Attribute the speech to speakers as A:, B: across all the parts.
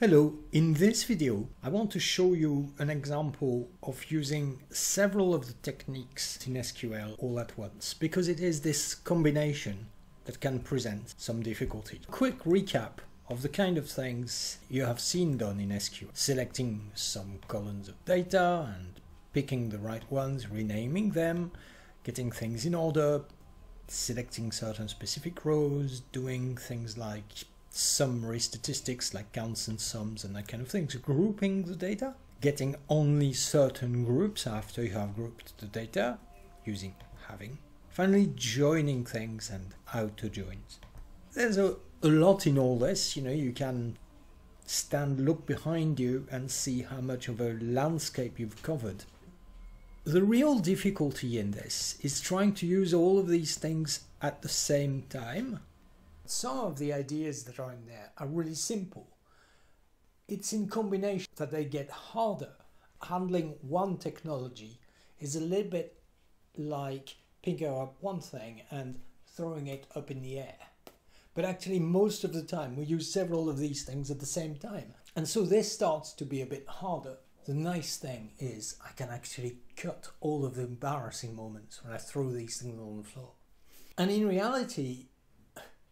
A: Hello, in this video I want to show you an example of using several of the techniques in SQL all at once because it is this combination that can present some difficulty. Quick recap of the kind of things you have seen done in SQL. Selecting some columns of data and picking the right ones, renaming them, getting things in order, selecting certain specific rows, doing things like summary statistics like counts and sums and that kind of things, grouping the data, getting only certain groups after you have grouped the data using having, finally joining things and outer joins. There's a, a lot in all this, you know, you can stand, look behind you and see how much of a landscape you've covered. The real difficulty in this is trying to use all of these things at the same time some of the ideas that are in there are really simple. It's in combination that they get harder. Handling one technology is a little bit like picking up one thing and throwing it up in the air. But actually, most of the time, we use several of these things at the same time. And so this starts to be a bit harder. The nice thing is I can actually cut all of the embarrassing moments when I throw these things on the floor. And in reality,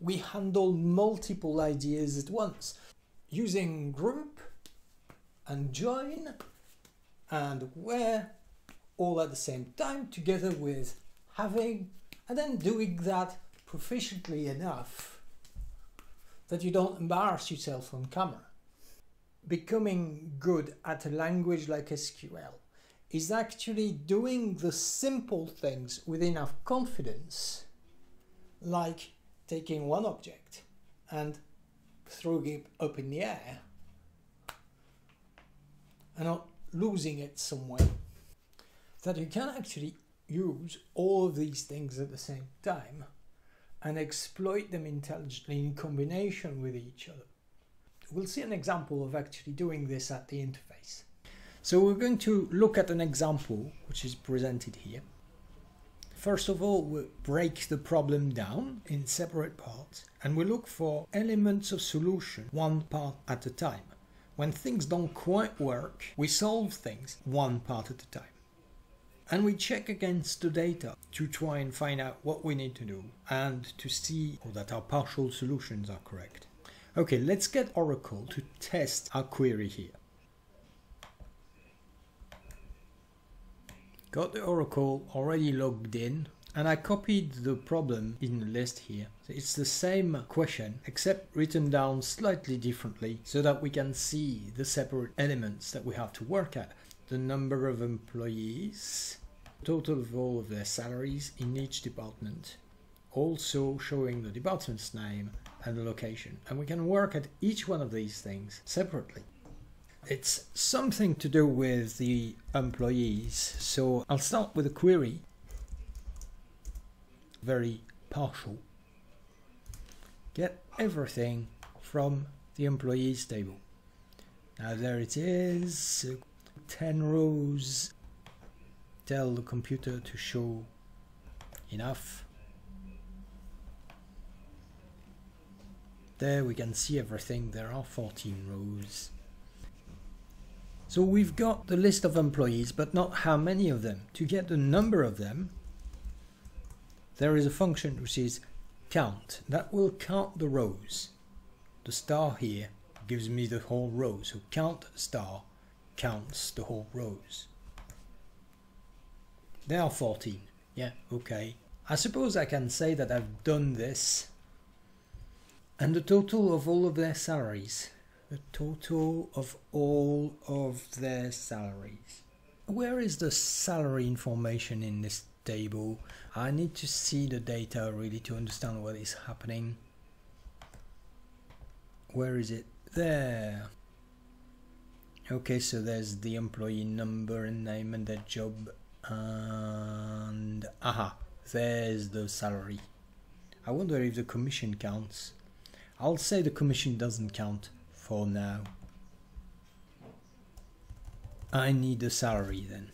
A: we handle multiple ideas at once using group and join and where all at the same time together with having and then doing that proficiently enough that you don't embarrass yourself on camera. Becoming good at a language like SQL is actually doing the simple things with enough confidence like taking one object and throwing it up in the air and not losing it somewhere. That you can actually use all of these things at the same time and exploit them intelligently in combination with each other. We'll see an example of actually doing this at the interface. So we're going to look at an example which is presented here. First of all, we break the problem down in separate parts and we look for elements of solution one part at a time. When things don't quite work, we solve things one part at a time. And we check against the data to try and find out what we need to do and to see that our partial solutions are correct. Okay, let's get Oracle to test our query here. Got the Oracle already logged in and I copied the problem in the list here. So it's the same question except written down slightly differently so that we can see the separate elements that we have to work at. The number of employees, total of all of their salaries in each department, also showing the department's name and the location. And we can work at each one of these things separately. It's something to do with the employees. So I'll start with a query. Very partial. Get everything from the employees table. Now there it is. 10 rows. Tell the computer to show enough. There we can see everything. There are 14 rows. So we've got the list of employees, but not how many of them. To get the number of them, there is a function which is count. That will count the rows. The star here gives me the whole row. So count star counts the whole rows. There are 14. Yeah, okay. I suppose I can say that I've done this. And the total of all of their salaries the total of all of their salaries. Where is the salary information in this table? I need to see the data really to understand what is happening. Where is it? There. Okay, so there's the employee number and name and their job and aha, there's the salary. I wonder if the commission counts. I'll say the commission doesn't count for now. I need a salary then.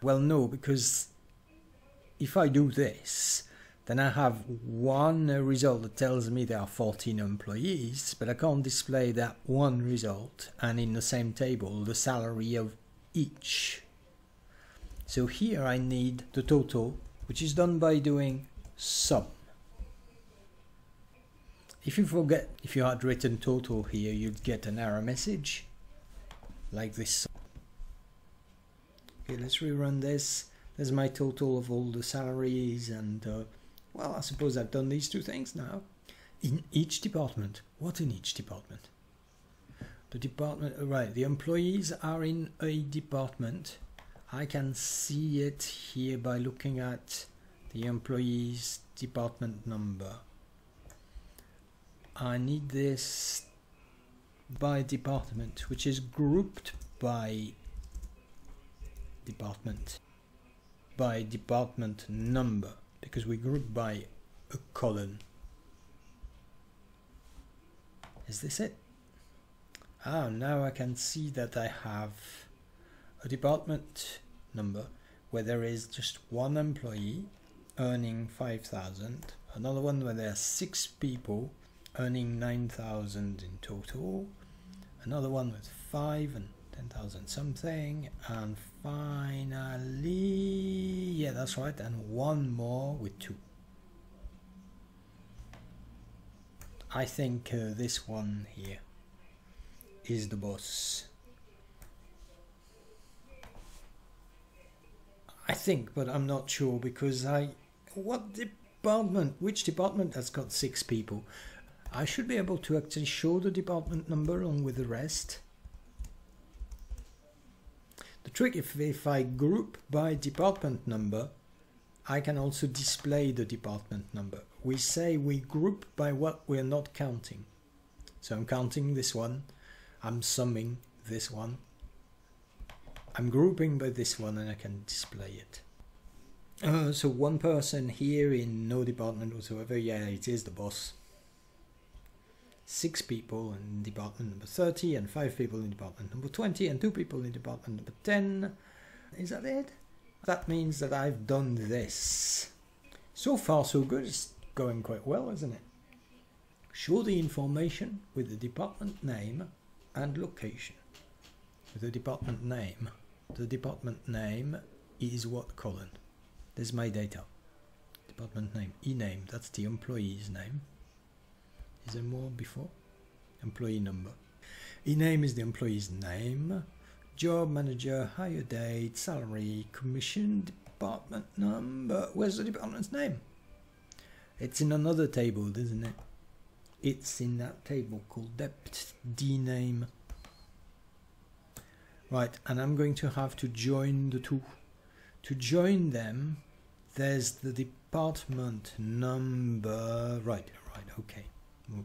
A: Well, no, because if I do this, then I have one result that tells me there are 14 employees, but I can't display that one result and in the same table the salary of each. So here I need the total, which is done by doing sum. If you forget, if you had written total here, you'd get an error message like this. Okay, let's rerun this. There's my total of all the salaries and uh, well, I suppose I've done these two things now. In each department. What in each department? The department, uh, right, the employees are in a department. I can see it here by looking at the employees department number. I need this by department, which is grouped by department, by department number because we group by a column. Is this it? Ah, now I can see that I have a department number where there is just one employee earning 5,000, another one where there are six people earning 9,000 in total, another one with five and 10,000 something, and finally, yeah, that's right, and one more with two. I think uh, this one here is the boss. I think, but I'm not sure because I. What department? Which department has got six people? I should be able to actually show the department number along with the rest. The trick if, if I group by department number, I can also display the department number. We say we group by what we're not counting. So I'm counting this one, I'm summing this one, I'm grouping by this one and I can display it. Uh, so one person here in no department whatsoever, yeah, it is the boss six people in department number 30 and five people in department number 20 and two people in department number 10. Is that it? That means that I've done this. So far so good, it's going quite well, isn't it? Show the information with the department name and location. With the department name, the department name is what column? There's my data. Department name, e-name, that's the employee's name. Is there more before? Employee number. E-name is the employee's name. Job manager, hire date, salary, commission, department number. Where's the department's name? It's in another table, isn't it? It's in that table called dept D name. Right, and I'm going to have to join the two. To join them, there's the department number. Right, right, okay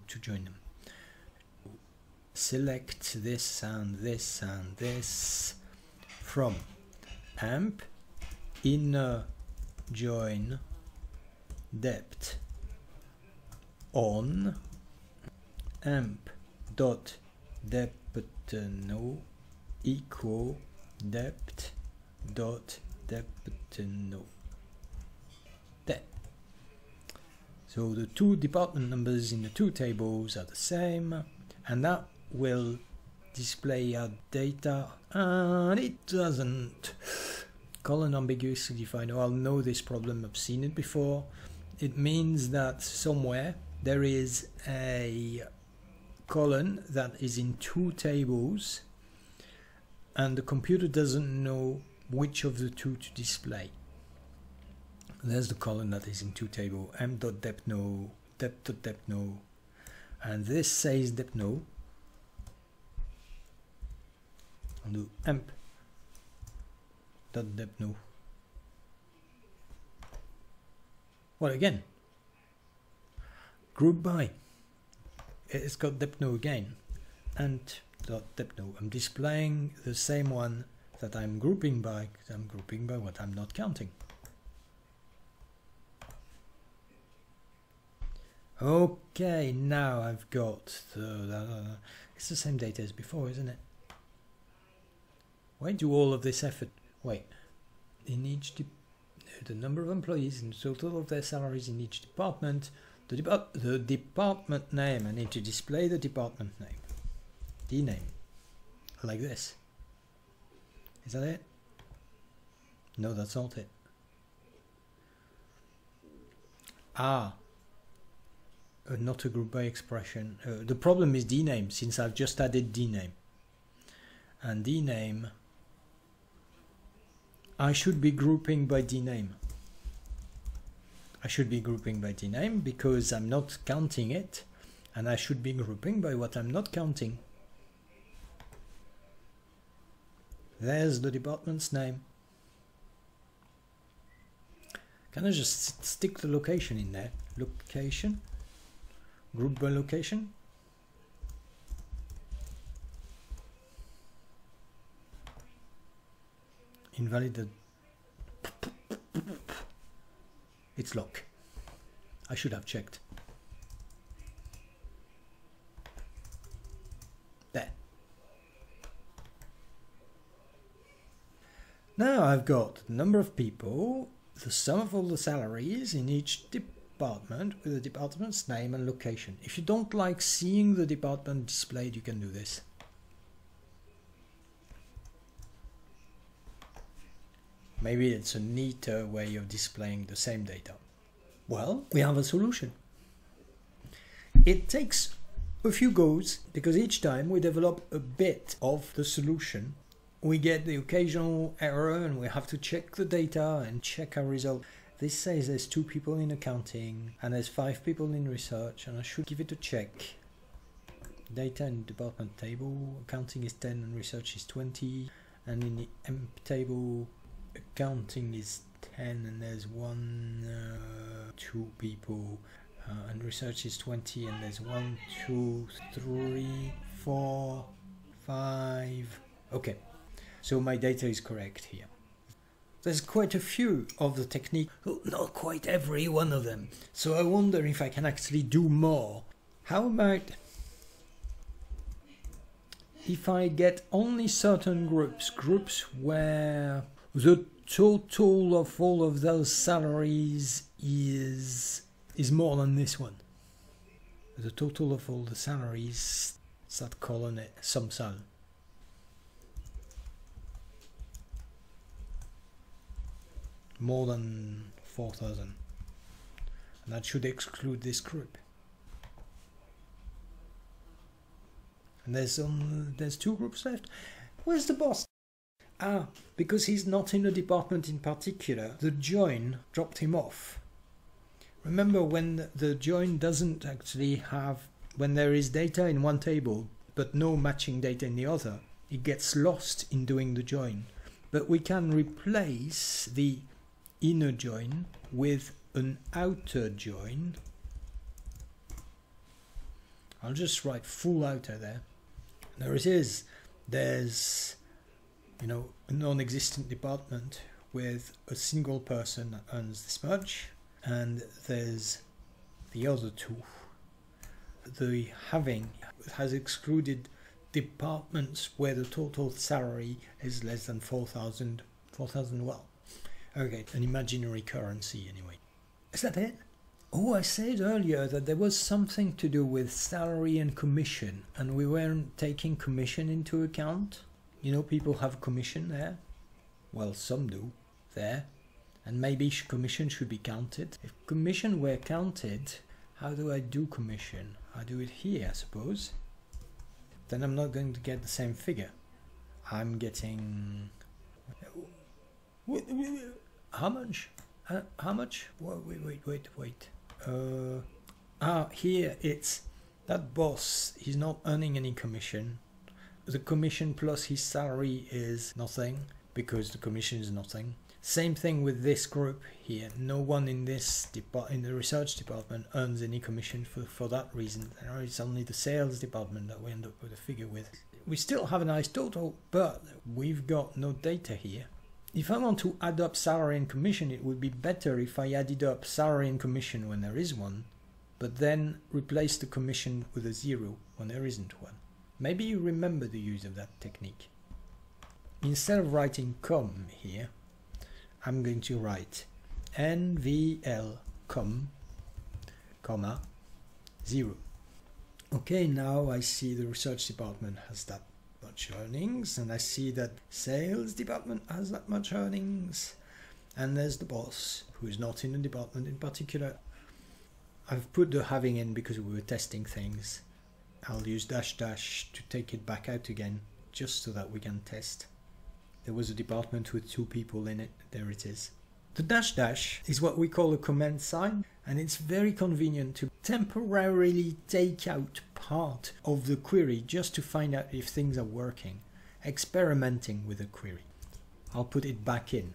A: to join them. Select this and this and this from emp inner join dept on emp dot dept no equal dept dot dept no So the two department numbers in the two tables are the same and that will display our data and it doesn't. Column ambiguously defined. Oh, I'll know this problem, I've seen it before. It means that somewhere there is a column that is in two tables and the computer doesn't know which of the two to display there's the column that is in two table m.depno dep.depno and this says depno I'll do emp dot depno well again group by it's got depno again and dot depno I'm displaying the same one that I'm grouping by I'm grouping by what I'm not counting Okay, now I've got the, it's the same data as before, isn't it? Why do all of this effort? Wait, in each the number of employees and total of their salaries in each department, the, dep- the department name. I need to display the department name, the name, like this. Is that it? No, that's not it. Ah, uh, not a group by expression. Uh, the problem is dname since I've just added dname. And dname, I should be grouping by dname. I should be grouping by dname because I'm not counting it and I should be grouping by what I'm not counting. There's the department's name. Can I just stick the location in there? Location, group by location. Invalid. It's loc. I should have checked. There. Now I've got the number of people, the sum of all the salaries in each department with the department's name and location. If you don't like seeing the department displayed, you can do this. Maybe it's a neater way of displaying the same data. Well, we have a solution. It takes a few goes because each time we develop a bit of the solution, we get the occasional error and we have to check the data and check our result. This says there's two people in accounting and there's five people in research and I should give it a check. Data in department table, accounting is 10 and research is 20 and in the emp table accounting is 10 and there's one uh, two people uh, and research is 20 and there's one two three four five okay so my data is correct here there's quite a few of the technique not quite every one of them so i wonder if i can actually do more how about if i get only certain groups groups where the total of all of those salaries is is more than this one. The total of all the salaries that column some sum. More than 4,000. And that should exclude this group. And there's um, there's two groups left. Where's the boss? Ah, because he's not in a department in particular, the join dropped him off. Remember when the join doesn't actually have, when there is data in one table but no matching data in the other, it gets lost in doing the join. But we can replace the inner join with an outer join. I'll just write full outer there. There it is. There's you know, a non-existent department with a single person that earns this much, and there's the other two. The having has excluded departments where the total salary is less than 4,000, 4,000 well. Okay, an imaginary currency anyway. Is that it? Oh, I said earlier that there was something to do with salary and commission, and we weren't taking commission into account. You know, people have commission there. Well, some do there. And maybe commission should be counted. If commission were counted, how do I do commission? I do it here, I suppose. Then I'm not going to get the same figure. I'm getting... How much? Uh, how much? Wait, wait, wait, wait. Uh, ah, here it's that boss. He's not earning any commission the commission plus his salary is nothing because the commission is nothing. Same thing with this group here. No one in this depart in the research department earns any commission for, for that reason. It's only the sales department that we end up with a figure with. We still have a nice total, but we've got no data here. If I want to add up salary and commission, it would be better if I added up salary and commission when there is one, but then replace the commission with a zero when there isn't one. Maybe you remember the use of that technique. Instead of writing com here, I'm going to write nvl com comma 0 okay now I see the research department has that much earnings and I see that sales department has that much earnings. And there's the boss who is not in the department in particular. I've put the having in because we were testing things. I'll use dash dash to take it back out again just so that we can test. There was a department with two people in it. There it is the dash dash is what we call a comment sign and it's very convenient to temporarily take out part of the query just to find out if things are working, experimenting with a query. I'll put it back in.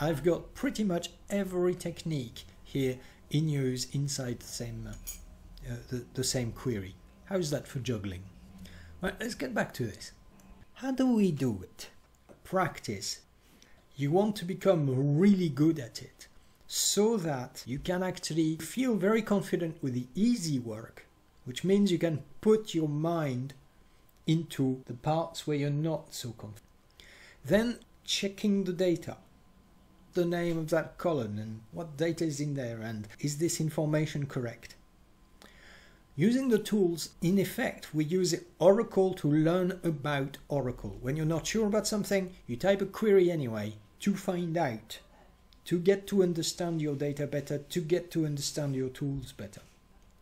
A: I've got pretty much every technique here in use inside the same, uh, the, the same query. How's that for juggling? Well, let's get back to this. How do we do it? Practice you want to become really good at it so that you can actually feel very confident with the easy work, which means you can put your mind into the parts where you're not so confident. Then checking the data, the name of that column and what data is in there and is this information correct. Using the tools, in effect, we use Oracle to learn about Oracle. When you're not sure about something, you type a query anyway to find out, to get to understand your data better, to get to understand your tools better.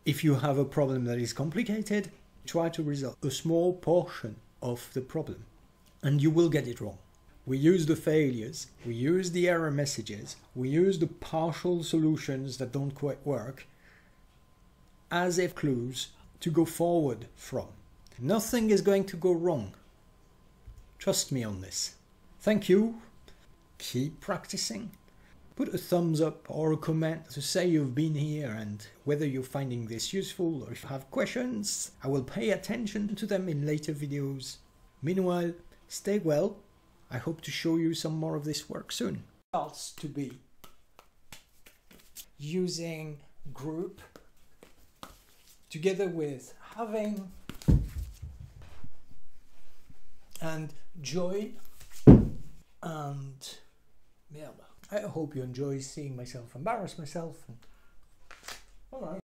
A: If you have a problem that is complicated, try to resolve a small portion of the problem and you will get it wrong. We use the failures, we use the error messages, we use the partial solutions that don't quite work as if clues to go forward from. Nothing is going to go wrong. Trust me on this. Thank you. Keep practicing. Put a thumbs up or a comment to say you've been here and whether you're finding this useful or if you have questions. I will pay attention to them in later videos. Meanwhile, stay well. I hope to show you some more of this work soon. Starts to be using group together with having and join and I hope you enjoy seeing myself embarrass myself. All right.